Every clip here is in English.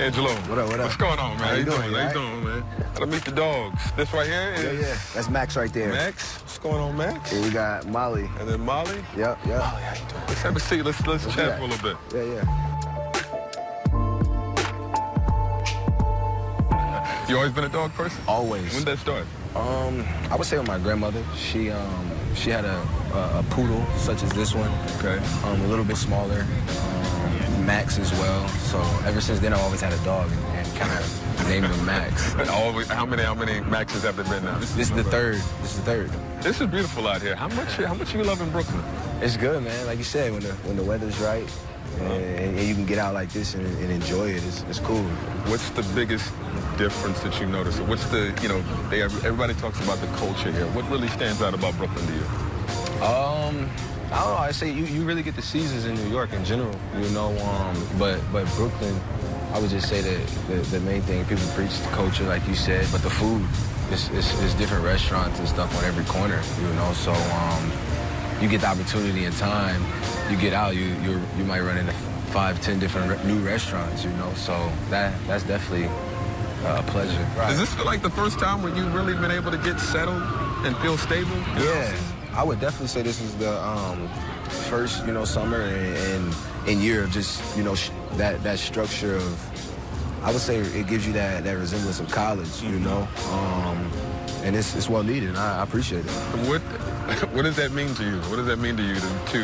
Angelo. What up, what up? What's going on, man? How How you you doing, doing? How you right? doing, man? Gotta meet the dogs. This right here Yeah, yeah. That's Max right there. Max. What's going on, Max? And we got Molly. And then Molly. Yep, yep. Molly, how you doing? Let's have a seat. Let's let's Let's chat for a little bit. Yeah, yeah. You always been a dog person? Always. When did that start? Um, I would say with my grandmother. She um she had a, a, a poodle such as this one. Okay. Um, a little bit smaller. Um, Max as well. So ever since then, I've always had a dog and, and kind of named him Max. Always, how many how many Maxes have there been now? This is the third. This is the third. This is beautiful out here. How much how much you love in Brooklyn? It's good, man. Like you said, when the when the weather's right and, and you can get out like this and, and enjoy it, it's, it's cool. What's the biggest difference that you notice? What's the you know they everybody talks about the culture here. What really stands out about Brooklyn to you? Um, I don't know. I say you, you really get the seasons in New York in general, you know. Um, but but Brooklyn, I would just say that the, the main thing people preach the culture, like you said, but the food is is is different restaurants and stuff on every corner, you know. So um, you get the opportunity and time, you get out, you you you might run into five, ten different re- new restaurants, you know. So that that's definitely uh, a pleasure. Does this feel like the first time when you've really been able to get settled and feel stable? Yeah, I would definitely say this is the um, first, you know, summer and, and, and year of just, you know, sh- that that structure of. I would say it gives you that, that resemblance of college, you know, um, and it's, it's well needed. And I, I appreciate it. What what does that mean to you? What does that mean to you to, to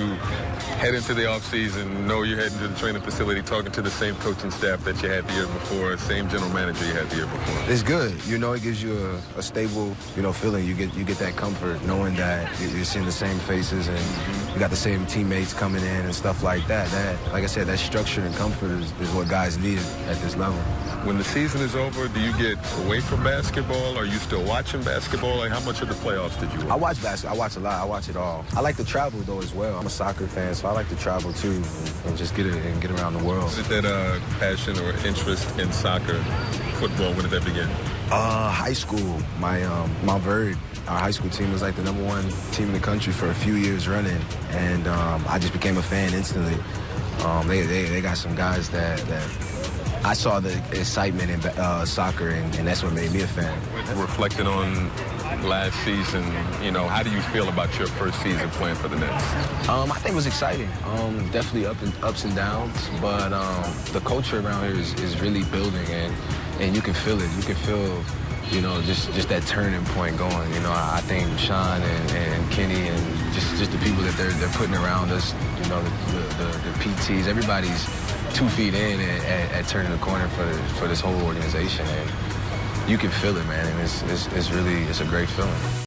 head into the off season, know you're heading to the training facility, talking to the same coaching staff that you had the year before, same general manager you had the year before? It's good, you know. It gives you a, a stable, you know, feeling. You get you get that comfort knowing that you- you're seeing the same faces and you got the same teammates coming in and stuff like that. That, like I said, that structure and comfort is, is what guys need at this level. When the season is over, do you get away from basketball? Are you still watching basketball? Like how much of the playoffs did you I watch? watch basketball. I watch a lot. I watch it all. I like to travel though as well. I'm a soccer fan, so I like to travel too and, and just get it and get around the world. Did that uh, passion or interest in soccer, football, when did that begin? Uh, high school. My um, Montverde, our high school team was like the number one team in the country for a few years running, and um, I just became a fan instantly. Um, they, they they got some guys that that I saw the excitement in uh, soccer, and, and that's what made me a fan. Reflecting on last season, you know, how do you feel about your first season playing for the Nets? Um, I think it was exciting. Um, definitely up and ups and downs, but um, the culture around here is, is really building, and and you can feel it. You can feel, you know, just just that turning point going. You know, I, I think Sean and, and Kenny and just just the people that they're they're putting around us. You know, the the, the, PTs, everybody's two feet in at, at, at turning the corner for for this whole organization, and you can feel it, man. And it's it's, it's really it's a great feeling.